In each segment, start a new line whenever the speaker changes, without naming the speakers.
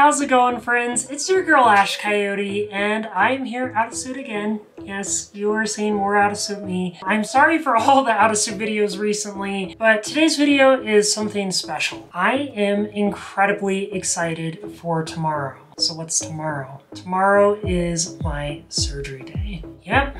how's it going, friends? It's your girl Ash Coyote, and I'm here out of suit again. Yes, you are seeing more out of suit me. I'm sorry for all the out of suit videos recently, but today's video is something special. I am incredibly excited for tomorrow. So what's tomorrow? Tomorrow is my surgery day. Yep,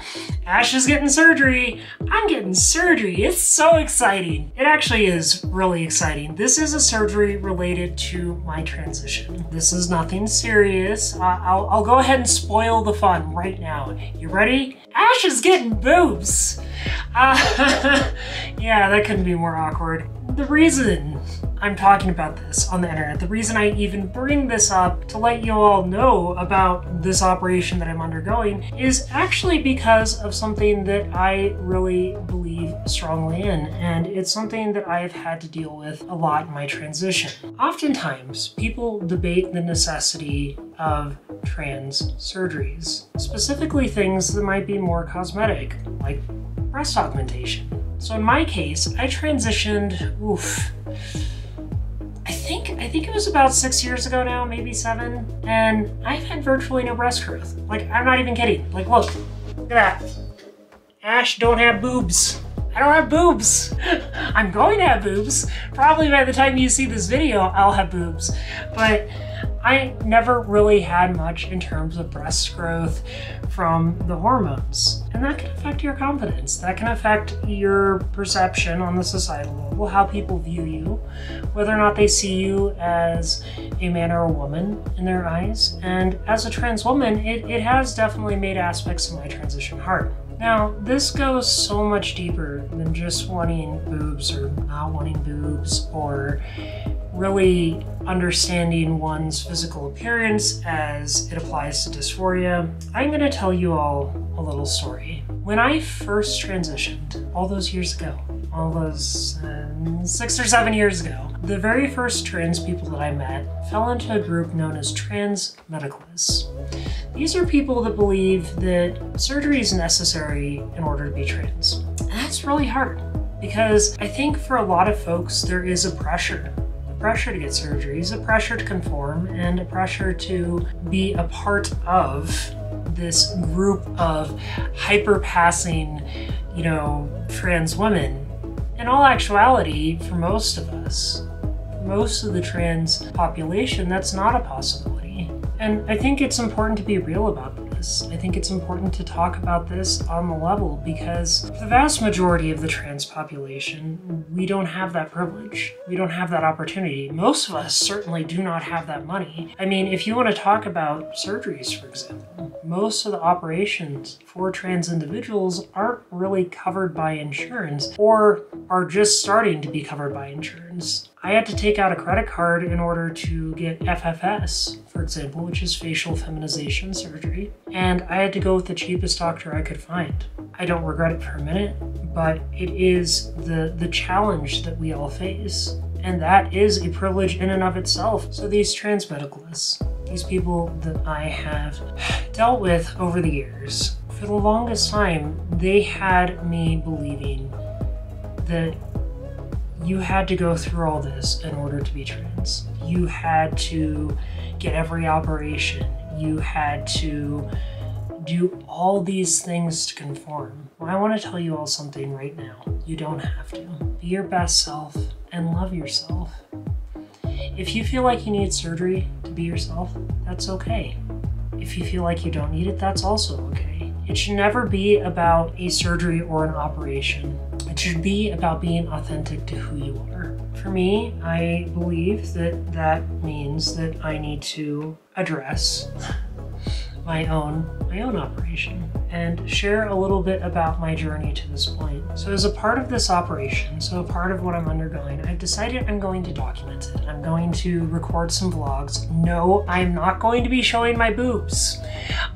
Ash is getting surgery. I'm getting surgery. It's so exciting. It actually is really exciting. This is a surgery related to my transition. This is nothing serious. Uh, I'll, I'll go ahead and spoil the fun right now. You ready? Ash is getting boobs. Uh, yeah, that couldn't be more awkward. The reason I'm talking about this on the internet. The reason I even bring this up to let you all know about this operation that I'm undergoing is actually because of something that I really believe strongly in, and it's something that I've had to deal with a lot in my transition. Oftentimes, people debate the necessity of trans surgeries, specifically things that might be more cosmetic, like breast augmentation. So in my case, I transitioned, oof, I think I think it was about six years ago now, maybe seven, and I've had virtually no breast growth. Like I'm not even kidding. Like look, look at that. Ash don't have boobs. I don't have boobs. I'm going to have boobs. Probably by the time you see this video, I'll have boobs. But I never really had much in terms of breast growth from the hormones. And that can affect your confidence. That can affect your perception on the societal level, how people view you, whether or not they see you as a man or a woman in their eyes. And as a trans woman, it, it has definitely made aspects of my transition hard. Now, this goes so much deeper than just wanting boobs or not wanting boobs or really understanding one's physical appearance as it applies to dysphoria, I'm going to tell you all a little story. When I first transitioned, all those years ago, all those uh, six or seven years ago, the very first trans people that I met fell into a group known as trans medicalists. These are people that believe that surgery is necessary in order to be trans. And that's really hard because I think for a lot of folks, there is a pressure pressure to get surgeries, a pressure to conform, and a pressure to be a part of this group of hyper passing, you know, trans women. In all actuality, for most of us, most of the trans population, that's not a possibility. And I think it's important to be real about I think it's important to talk about this on the level because for the vast majority of the trans population, we don't have that privilege. We don't have that opportunity. Most of us certainly do not have that money. I mean, if you want to talk about surgeries, for example, most of the operations for trans individuals aren't really covered by insurance or are just starting to be covered by insurance. I had to take out a credit card in order to get FFS, for example, which is facial feminization surgery, and I had to go with the cheapest doctor I could find. I don't regret it for a minute, but it is the, the challenge that we all face. And that is a privilege in and of itself. So these trans medicalists, these people that I have dealt with over the years, for the longest time, they had me believing that you had to go through all this in order to be trans. You had to get every operation. You had to do all these things to conform. I want to tell you all something right now. You don't have to. Be your best self and love yourself. If you feel like you need surgery to be yourself, that's okay. If you feel like you don't need it, that's also okay. It should never be about a surgery or an operation. Should be about being authentic to who you are. For me, I believe that that means that I need to address my own my own operation and share a little bit about my journey to this point. So as a part of this operation, so a part of what I'm undergoing, I've decided I'm going to document it. I'm going to record some vlogs. No, I'm not going to be showing my boobs.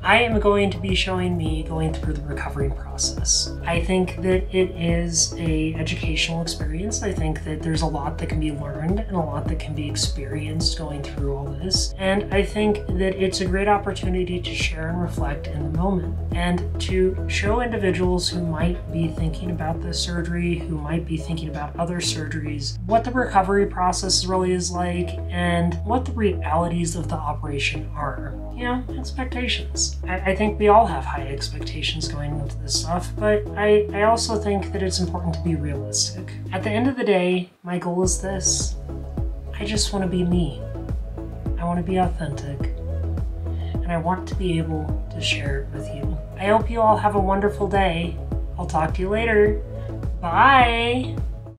I am going to be showing me going through the recovery process. I think that it is a educational experience. I think that there's a lot that can be learned and a lot that can be experienced going through all this. And I think that it's a great opportunity to share and reflect in the moment and to show individuals who might be thinking about this surgery, who might be thinking about other surgeries, what the recovery process really is like and what the realities of the operation are. You know, expectations. I, I think we all have high expectations going into this stuff, but I, I also think that it's important to be realistic. At the end of the day, my goal is this I just want to be me. I want to be authentic. And I want to be able to share it with you. I hope you all have a wonderful day. I'll talk to you later. Bye.